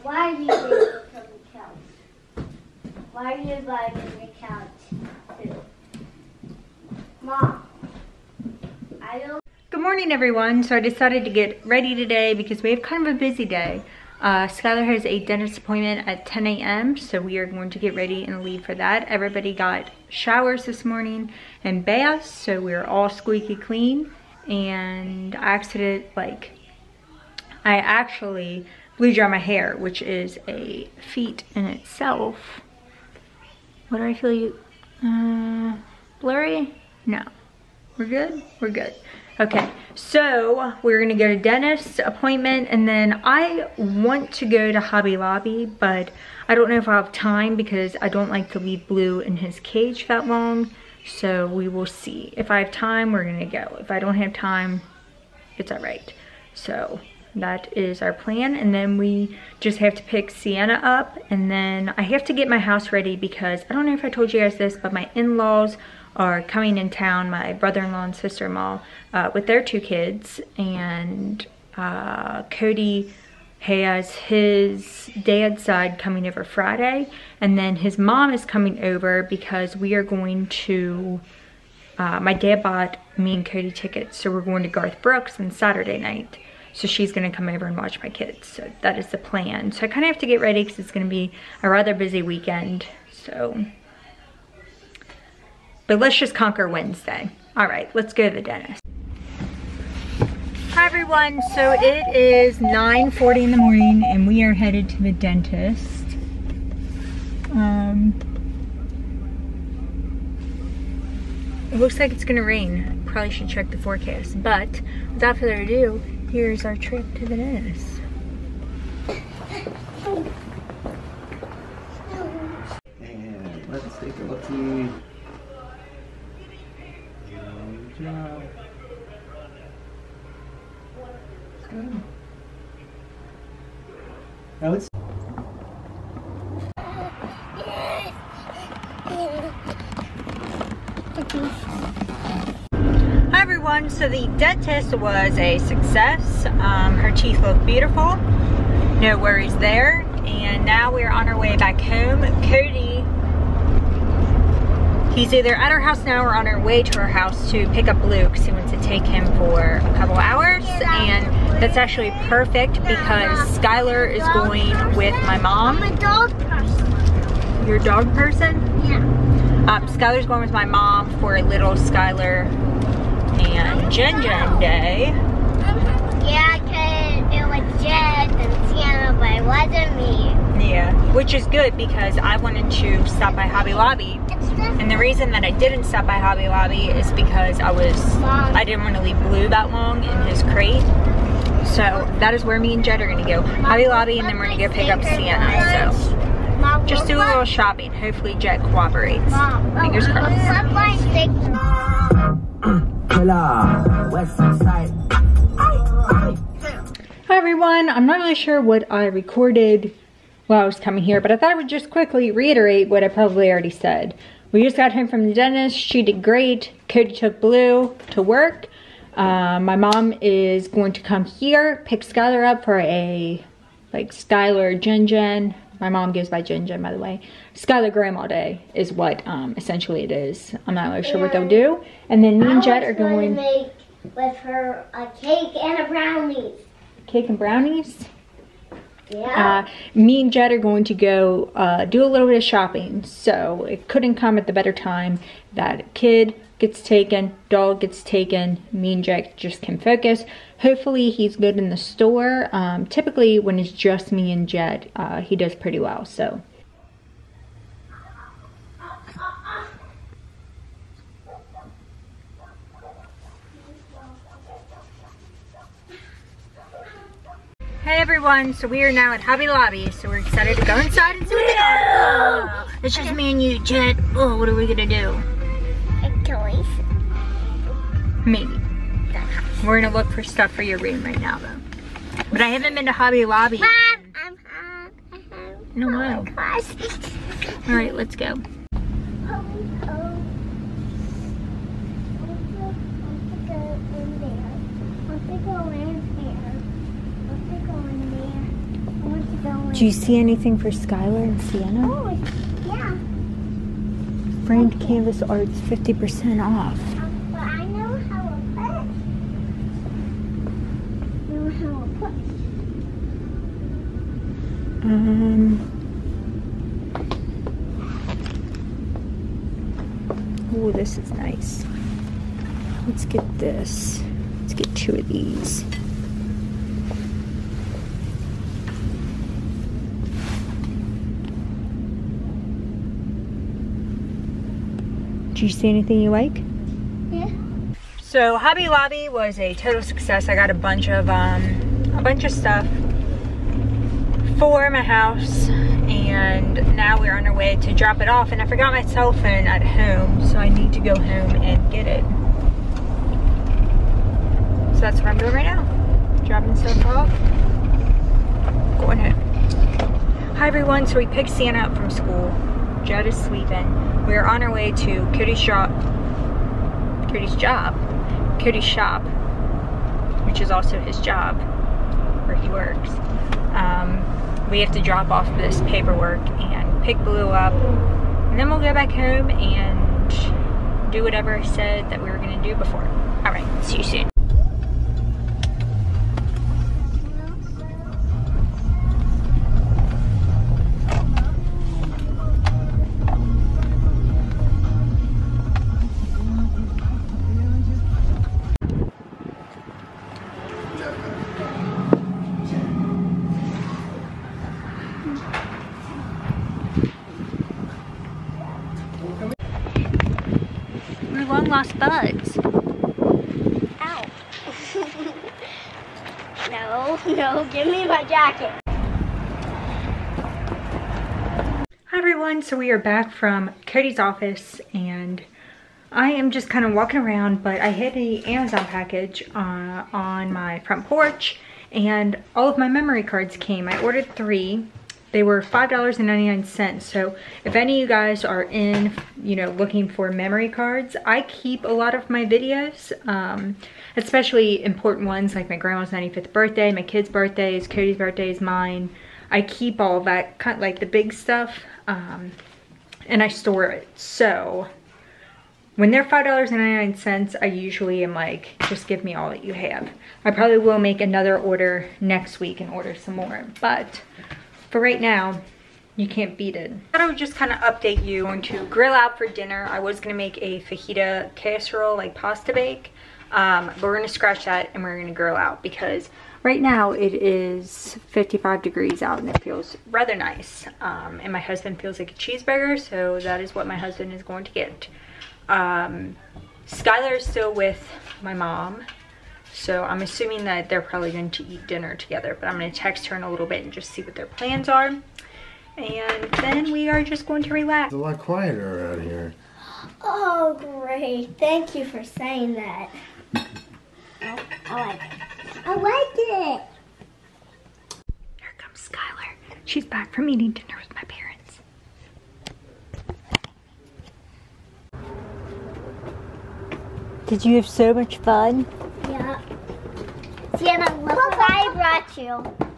Why are you waiting for the couch? Why are you inviting the couch too? Mom, I don't. Good morning everyone. So I decided to get ready today because we have kind of a busy day. Uh, Skylar has a dentist appointment at 10 a.m. So we are going to get ready and leave for that. Everybody got showers this morning and baths. So we're all squeaky clean. And I accident like, I actually blew dry my hair, which is a feat in itself. What do I feel you, uh, blurry? No. We're good? We're good. Okay, so we're gonna go to dentist appointment and then I want to go to Hobby Lobby, but I don't know if i have time because I don't like to leave Blue in his cage that long. So we will see. If I have time, we're gonna go. If I don't have time, it's all right. So that is our plan. And then we just have to pick Sienna up and then I have to get my house ready because I don't know if I told you guys this, but my in-laws are coming in town, my brother-in-law and sister-in-law, uh, with their two kids. And uh, Cody has his dad's side coming over Friday. And then his mom is coming over because we are going to, uh, my dad bought me and Cody tickets. So we're going to Garth Brooks on Saturday night. So she's gonna come over and watch my kids. So that is the plan. So I kind of have to get ready because it's gonna be a rather busy weekend. So but let's just conquer Wednesday. All right, let's go to the dentist. Hi everyone, so it is 9.40 in the morning and we are headed to the dentist. Um, it looks like it's gonna rain. Probably should check the forecast, but without further ado, here's our trip to the dentist. And let's take a look see. Good job. Now Hi everyone, so the dentist was a success. Um, her teeth look beautiful, no worries there. And now we're on our way back home. Cody, he's either at our house now or on our way to our house to pick up Blue. So he wants to take him for a couple hours. And that's actually perfect because Skylar is going with my mom. I'm a dog person. Your dog person? Yeah. Um, Skylar's going with my mom for a little Skylar and Jen Jen day. Yeah, cause it was Jed and Sienna, but it wasn't me. Yeah, which is good because I wanted to stop by Hobby Lobby. And the reason that I didn't stop by Hobby Lobby is because I was, I didn't want to leave Blue that long in his crate. So that is where me and Jed are gonna go. Hobby Lobby and then we're gonna go pick up Sienna. So Mom, just do a little shopping. Hopefully Jed cooperates. Fingers crossed. Hi everyone, I'm not really sure what I recorded while I was coming here, but I thought I would just quickly reiterate what I probably already said. We just got home from the dentist, she did great. Cody took Blue to work. Uh, my mom is going to come here, pick Skylar up for a, like Skylar Jen Jen. My mom goes by Jen Jen, by the way. Skylar Grandma Day is what um, essentially it is. I'm not really sure what they'll do. And then me and Jed are going, to make with her a cake and a brownies. cake and brownies. Yeah. Uh, me and Jed are going to go uh, do a little bit of shopping. So it couldn't come at the better time that kid gets taken, dog gets taken, me and Jed just can focus. Hopefully he's good in the store. Um, typically when it's just me and Jed, uh, he does pretty well. So Hey everyone, so we are now at Hobby Lobby, so we're excited to go inside and see what they got. It's just me and you, Jed. Oh, what are we gonna do? Toys. Maybe. We're gonna look for stuff for your room right now though. But I haven't been to Hobby Lobby. Mom, in- I'm hot. I'm In a while. gosh. All right, let's go. Do you see anything for Skylar and Sienna? Oh, yeah. Framed canvas art's 50% off. But I know how to put. Put. Um. Oh, this is nice. Let's get this. Let's get two of these. Do you see anything you like? Yeah. So Hobby Lobby was a total success. I got a bunch of um, bunch of stuff for my house and now we're on our way to drop it off and I forgot my cell phone at home so I need to go home and get it. So that's what I'm doing right now. Dropping stuff off. Going home. Hi everyone, so we picked Sienna up from school. Jed is sleeping. We're on our way to Cody's shop. Cody's job. Cody's shop, which is also his job, he works. Um, we have to drop off this paperwork and pick Blue up. And then we'll go back home and do whatever I said that we were gonna do before. All right, see you soon. We long lost bugs. Ow. no, no, give me my jacket. Hi everyone, so we are back from Cody's office and I am just kind of walking around but I hit a Amazon package uh, on my front porch and all of my memory cards came. I ordered three. They were $5.99 so if any of you guys are in, you know, looking for memory cards, I keep a lot of my videos, um, especially important ones like my grandma's 95th birthday, my kids' birthdays, Cody's birthdays, mine. I keep all that, kind of like the big stuff, um, and I store it. So when they're $5.99, I usually am like, just give me all that you have. I probably will make another order next week and order some more, but for right now, you can't beat it. I thought I would just kind of update you on to grill out for dinner. I was gonna make a fajita casserole, like pasta bake, um, but we're gonna scratch that and we're gonna grill out because right now it is 55 degrees out and it feels rather nice. Um, and my husband feels like a cheeseburger, so that is what my husband is going to get. Um, Skylar is still with my mom, so I'm assuming that they're probably going to eat dinner together, but I'm going to text her in a little bit and just see what their plans are. And then we are just going to relax. It's a lot quieter around here. Oh, great. Thank you for saying that. I, I like it. I like it. Here comes Skylar. She's back from eating dinner with my parents. Did you have so much fun? Yeah. Sienna, look what I brought you.